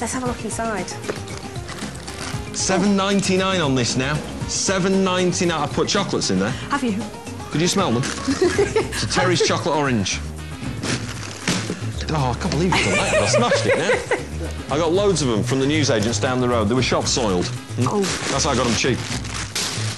Let's have a look inside. Seven ninety nine on this now. Seven ninety nine. I put chocolates in there. Have you? Could you smell them? it's a Terry's chocolate orange. Oh, I can't believe you that. I smashed it now. I got loads of them from the newsagents down the road. They were shop soiled. Hmm? Oh. That's how I got them cheap.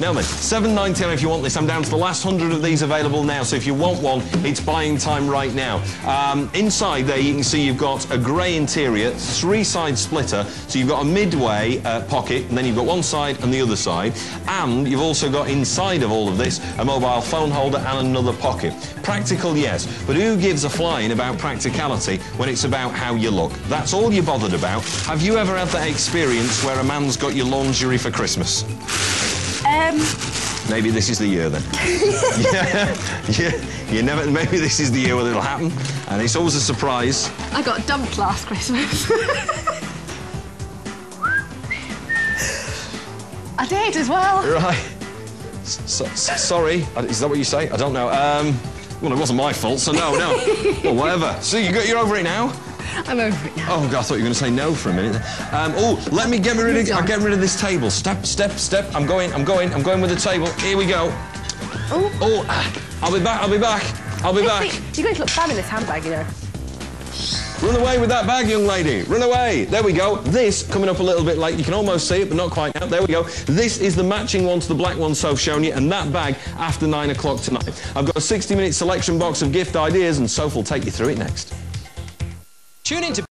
Now then, seven ninety nine if you want this. I'm down to the last hundred of these available now, so if you want one, it's buying time right now. Um, inside there, you can see you've got a grey interior, three-side splitter, so you've got a midway uh, pocket, and then you've got one side and the other side, and you've also got inside of all of this a mobile phone holder and another pocket. Practical, yes, but who gives a flying about practicality when it's about how you look? That's all you're bothered about. Have you ever had that experience where a man's got your lingerie for Christmas? Um, Maybe this is the year then. yeah, yeah, you never. Maybe this is the year when it'll happen, and it's always a surprise. I got dumped last Christmas. I did as well. Right. So, so- sorry, is that what you say? I don't know. Um, well, it wasn't my fault, so no, no. well, whatever. So you got, you're over it now. I'm over it now. Oh God, I thought you were going to say no for a minute. Um, oh, let me get rid of. I'll get rid of this table. Step, step, step. I'm going. I'm going. I'm going with the table. Here we go. Oh. Oh, ah, I'll be back. I'll be back. I'll be back. You're going to look fab in this handbag, you know. Run away with that bag, young lady. Run away. There we go. This, coming up a little bit late, you can almost see it, but not quite now. There we go. This is the matching one to the black one Soph's shown you, and that bag after nine o'clock tonight. I've got a 60 minute selection box of gift ideas, and Soph will take you through it next. Tune in to